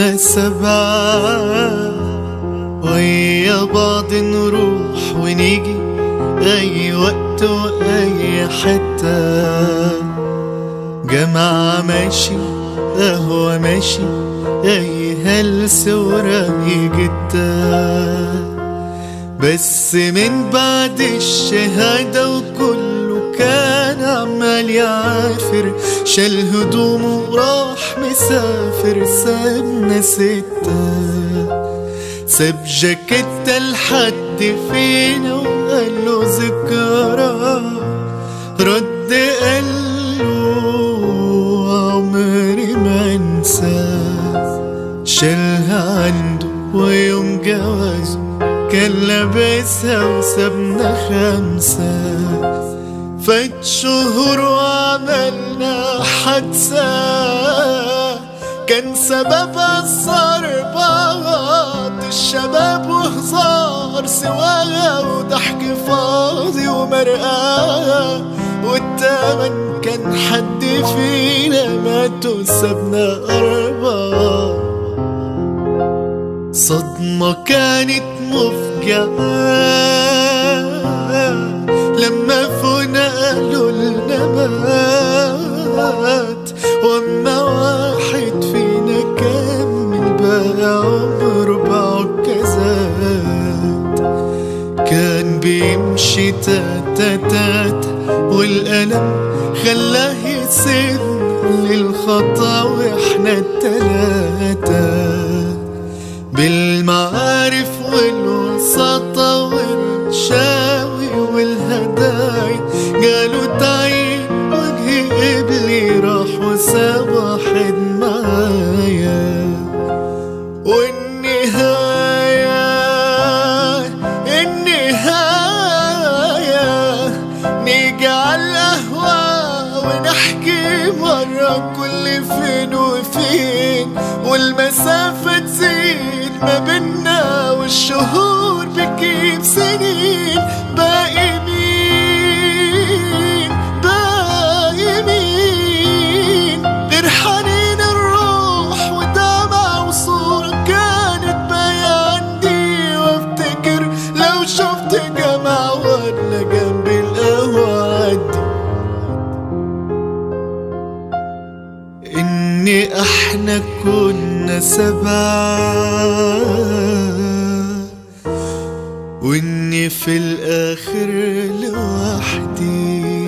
سبعة ويا بعض نروح ونيجي أي وقت وأي حتة. جماعة ماشي قهوة ماشي أي هلس ورأي جدا بس من بعد الشهادة وكله كان يعافر شال هدومه وراح مسافر. سابنا ستة ساب جاكيتة لحد فينا وقال له ذكرى. رد قال له عمري ما انسى. شالها عنده ويوم جوازه كان لابسها وسابنا خمسة. فات شهور وعملنا حادثة. كان سببها الصربات الشباب وهزار سواها وضحك فاضي ومرقاها والتمن كان حد فينا مات وسابنا أربعة. صدمة كانت مفجعة. لما مات واما واحد فينا كمل بقى عمره بعكازات. كان بيمشي تاتا تاتا والألم خلاه يسن للخطا وإحنا التلاتة. بالمعارف على القهوة ونحكي مرة كل فين وفين والمسافة تزيد ما بينا والشهور بكيف سنين. باقي مين باقي مين غير حنين الروح ودمع وصورة كانت باقية عندي وافتكر لو شفت جمع ولا جنب إني إحنا كنا سبعة وإني في الآخر لوحدي.